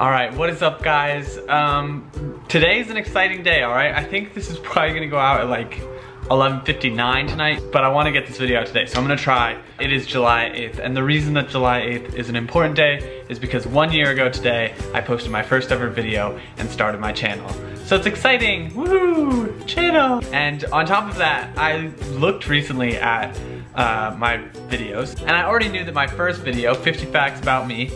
All right, what is up guys? Um, is an exciting day, all right? I think this is probably gonna go out at like 11.59 tonight, but I wanna get this video out today, so I'm gonna try. It is July 8th, and the reason that July 8th is an important day is because one year ago today, I posted my first ever video and started my channel. So it's exciting, woo, channel. And on top of that, I looked recently at uh, my videos, and I already knew that my first video, 50 Facts About Me,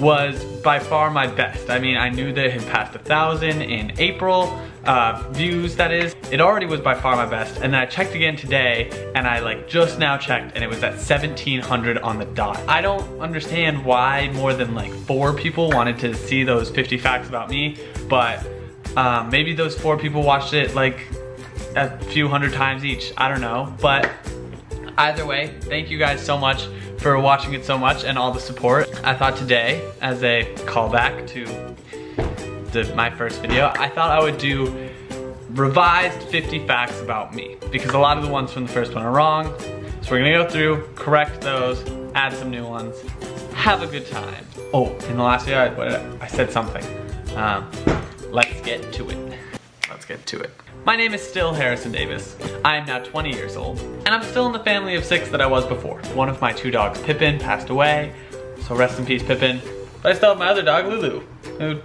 was by far my best. I mean, I knew that it had passed a thousand in April, uh, views that is. It already was by far my best. And then I checked again today and I like just now checked and it was at 1700 on the dot. I don't understand why more than like four people wanted to see those 50 facts about me, but um, maybe those four people watched it like a few hundred times each. I don't know, but either way, thank you guys so much for watching it so much and all the support. I thought today, as a callback to the, my first video, I thought I would do revised 50 facts about me because a lot of the ones from the first one are wrong. So we're gonna go through, correct those, add some new ones, have a good time. Oh, in the last video, I, I said something. Um, let's get to it. Let's get to it. My name is still Harrison Davis. I am now 20 years old, and I'm still in the family of six that I was before. One of my two dogs, Pippin, passed away, so rest in peace, Pippin. But I still have my other dog, Lulu, who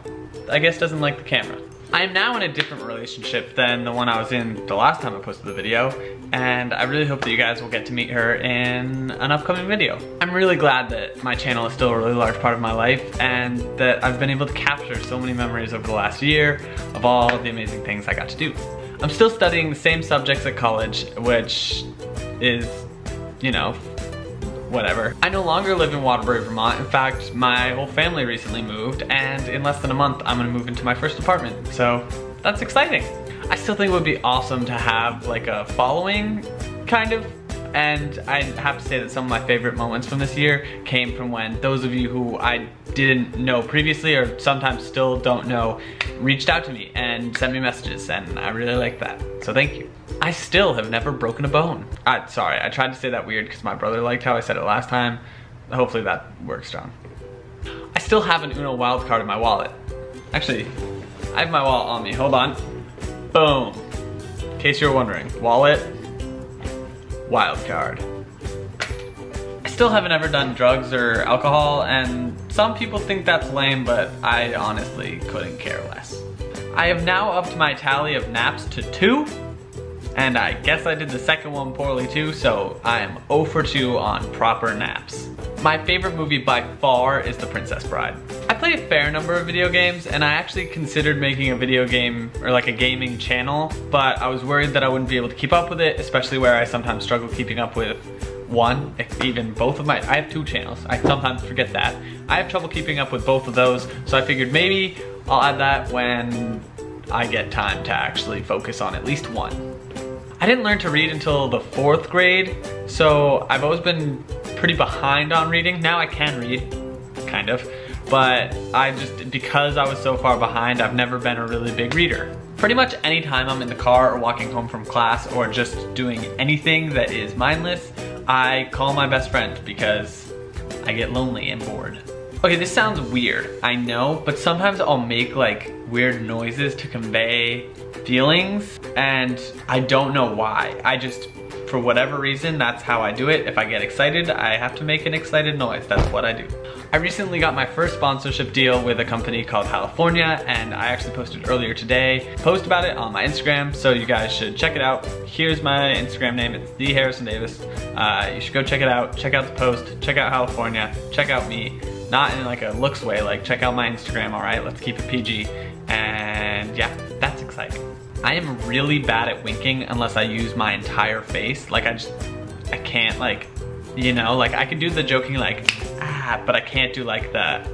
I guess doesn't like the camera. I am now in a different relationship than the one I was in the last time I posted the video, and I really hope that you guys will get to meet her in an upcoming video. I'm really glad that my channel is still a really large part of my life, and that I've been able to capture so many memories over the last year of all the amazing things I got to do. I'm still studying the same subjects at college, which is, you know, whatever. I no longer live in Waterbury, Vermont. In fact, my whole family recently moved and in less than a month, I'm gonna move into my first apartment. So that's exciting. I still think it would be awesome to have like a following, kind of. And I have to say that some of my favorite moments from this year came from when those of you who I didn't know previously or sometimes still don't know reached out to me and sent me messages and I really like that. So thank you. I still have never broken a bone. I, sorry, I tried to say that weird because my brother liked how I said it last time. Hopefully that works, John. I still have an Uno wild card in my wallet. Actually, I have my wallet on me. Hold on. Boom. In case you're wondering, wallet, wild card. I still haven't ever done drugs or alcohol, and some people think that's lame, but I honestly couldn't care less. I have now upped my tally of naps to two, and I guess I did the second one poorly too, so I am 0 for 2 on proper naps. My favorite movie by far is The Princess Bride. I play a fair number of video games, and I actually considered making a video game, or like a gaming channel, but I was worried that I wouldn't be able to keep up with it, especially where I sometimes struggle keeping up with one, even both of my, I have two channels. I sometimes forget that. I have trouble keeping up with both of those, so I figured maybe I'll add that when I get time to actually focus on at least one. I didn't learn to read until the fourth grade, so I've always been pretty behind on reading. Now I can read, kind of, but I just, because I was so far behind, I've never been a really big reader. Pretty much anytime I'm in the car or walking home from class or just doing anything that is mindless, I call my best friend because I get lonely and bored. Okay, this sounds weird, I know, but sometimes I'll make like weird noises to convey feelings and I don't know why. I just, for whatever reason, that's how I do it. If I get excited, I have to make an excited noise. That's what I do. I recently got my first sponsorship deal with a company called California and I actually posted earlier today, post about it on my Instagram, so you guys should check it out. Here's my Instagram name, it's the Harrison Davis. Uh, you should go check it out, check out the post, check out California, check out me. Not in like a looks way, like check out my Instagram, all right? Let's keep it PG. And yeah, that's exciting. I am really bad at winking unless I use my entire face. Like I just, I can't like, you know, like I can do the joking like, ah, but I can't do like the,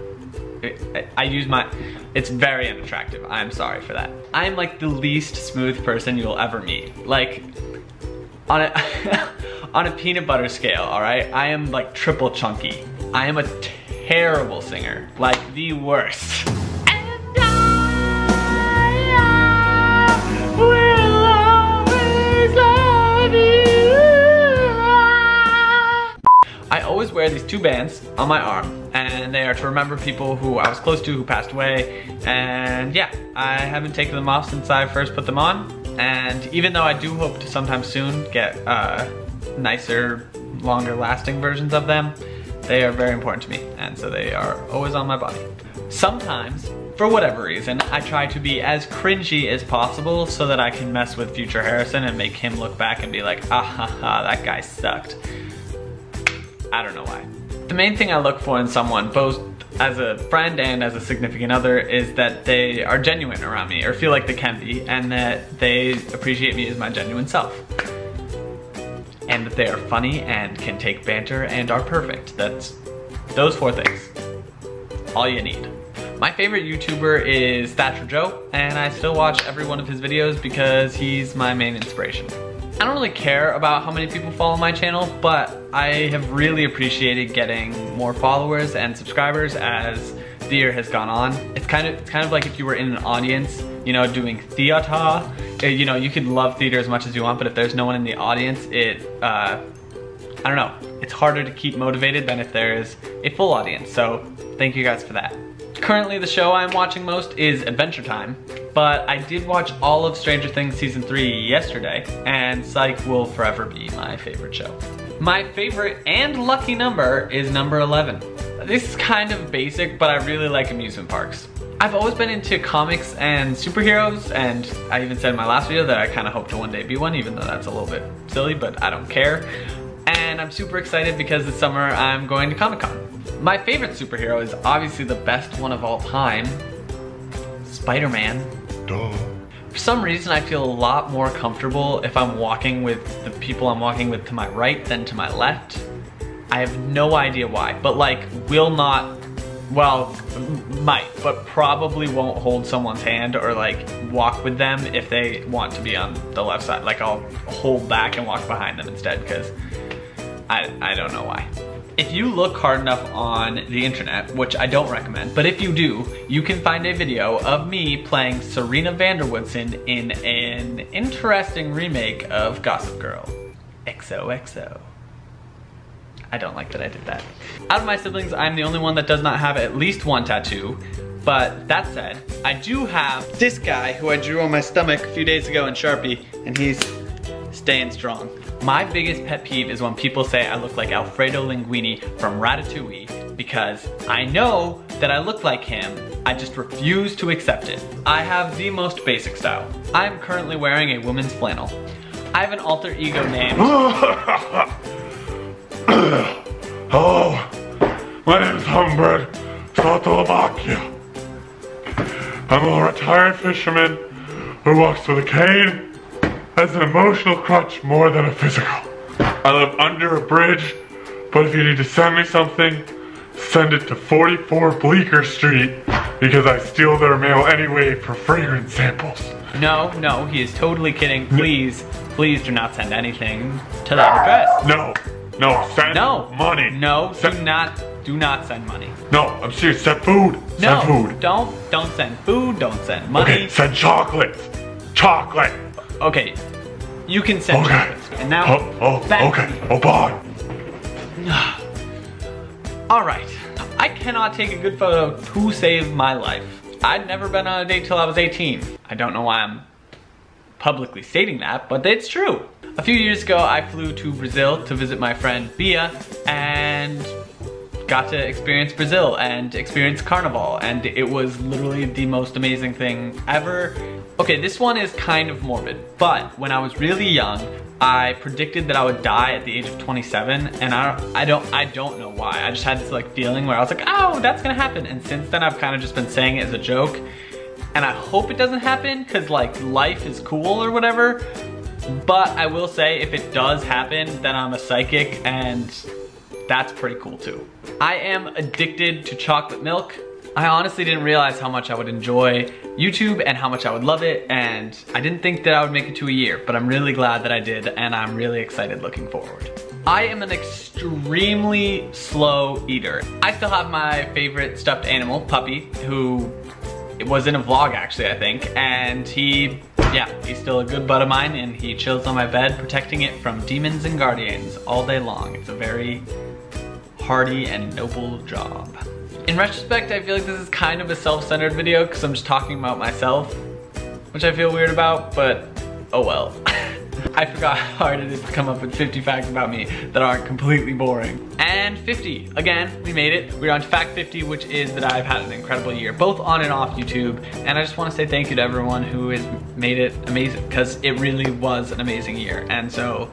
I use my, it's very unattractive. I'm sorry for that. I'm like the least smooth person you'll ever meet. Like, on a, on a peanut butter scale, all right? I am like triple chunky. I am a terrible singer, like the worst. Wear these two bands on my arm and they are to remember people who I was close to who passed away. And yeah, I haven't taken them off since I first put them on. And even though I do hope to sometime soon get uh, nicer, longer lasting versions of them, they are very important to me. And so they are always on my body. Sometimes, for whatever reason, I try to be as cringy as possible so that I can mess with future Harrison and make him look back and be like, ah ha ha, that guy sucked. I don't know why. The main thing I look for in someone, both as a friend and as a significant other, is that they are genuine around me or feel like they can be and that they appreciate me as my genuine self. And that they are funny and can take banter and are perfect. That's those four things. All you need. My favorite YouTuber is Thatcher Joe, and I still watch every one of his videos because he's my main inspiration. I don't really care about how many people follow my channel, but I have really appreciated getting more followers and subscribers as the year has gone on. It's kind of it's kind of like if you were in an audience, you know, doing theater. Uh, you know, you can love theater as much as you want, but if there's no one in the audience, it uh, I don't know. It's harder to keep motivated than if there is a full audience. So thank you guys for that. Currently the show I'm watching most is Adventure Time, but I did watch all of Stranger Things season 3 yesterday, and Psych will forever be my favorite show. My favorite and lucky number is number 11. This is kind of basic, but I really like amusement parks. I've always been into comics and superheroes, and I even said in my last video that I kind of hope to one day be one, even though that's a little bit silly, but I don't care. And I'm super excited because this summer I'm going to Comic-Con. My favorite superhero is obviously the best one of all time, Spider-Man. Duh. For some reason, I feel a lot more comfortable if I'm walking with the people I'm walking with to my right than to my left. I have no idea why, but like, will not, well, might, but probably won't hold someone's hand or like walk with them if they want to be on the left side. Like I'll hold back and walk behind them instead because I, I don't know why. If you look hard enough on the internet, which I don't recommend, but if you do, you can find a video of me playing Serena van der Woodsen in an interesting remake of Gossip Girl. XOXO. I don't like that I did that. Out of my siblings, I'm the only one that does not have at least one tattoo, but that said, I do have this guy who I drew on my stomach a few days ago in Sharpie, and he's staying strong. My biggest pet peeve is when people say I look like Alfredo Linguini from Ratatouille because I know that I look like him, I just refuse to accept it. I have the most basic style. I'm currently wearing a woman's flannel. I have an alter ego named... Hello, oh, my name is Humbert Sotolovakia. I'm a retired fisherman who walks with a cane as an emotional crutch more than a physical. I live under a bridge, but if you need to send me something, send it to 44 Bleecker Street because I steal their mail anyway for fragrance samples. No, no, he is totally kidding. Please, please do not send anything to that address. No, no, send no, money. No, send do not, do not send money. No, I'm serious, send food. Send no, food. don't, don't send food, don't send money. Okay, send chocolate. Chocolate. Okay, you can send okay. And now, oh, oh okay, oh bye. All right, I cannot take a good photo of who saved my life. I'd never been on a date till I was 18. I don't know why I'm publicly stating that, but it's true. A few years ago, I flew to Brazil to visit my friend Bia and got to experience Brazil and experience Carnival and it was literally the most amazing thing ever. Okay, this one is kind of morbid, but when I was really young, I predicted that I would die at the age of 27 and I don't, I don't, I don't know why. I just had this like feeling where I was like, oh, that's gonna happen. And since then I've kind of just been saying it as a joke and I hope it doesn't happen because like life is cool or whatever. But I will say if it does happen, then I'm a psychic and that's pretty cool too. I am addicted to chocolate milk. I honestly didn't realize how much I would enjoy YouTube and how much I would love it and I didn't think that I would make it to a year, but I'm really glad that I did and I'm really excited looking forward. I am an extremely slow eater. I still have my favorite stuffed animal, Puppy, who it was in a vlog actually, I think, and he yeah, he's still a good bud of mine and he chills on my bed protecting it from demons and guardians all day long. It's a very hearty and noble job. In retrospect, I feel like this is kind of a self-centered video because I'm just talking about myself, which I feel weird about, but oh well. I forgot how hard it is to come up with 50 facts about me that aren't completely boring. And 50, again, we made it. We're on to fact 50, which is that I've had an incredible year, both on and off YouTube. And I just wanna say thank you to everyone who has made it amazing, because it really was an amazing year. And so,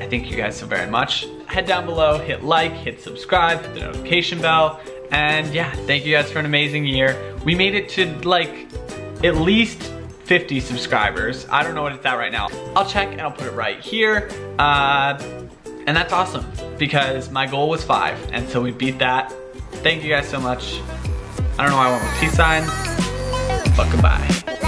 I thank you guys so very much. Head down below, hit like, hit subscribe, hit the notification bell, and yeah, thank you guys for an amazing year. We made it to like, at least 50 subscribers. I don't know what it's at right now. I'll check and I'll put it right here. Uh, and that's awesome because my goal was five and so we beat that. Thank you guys so much. I don't know why I went with peace signs, but goodbye.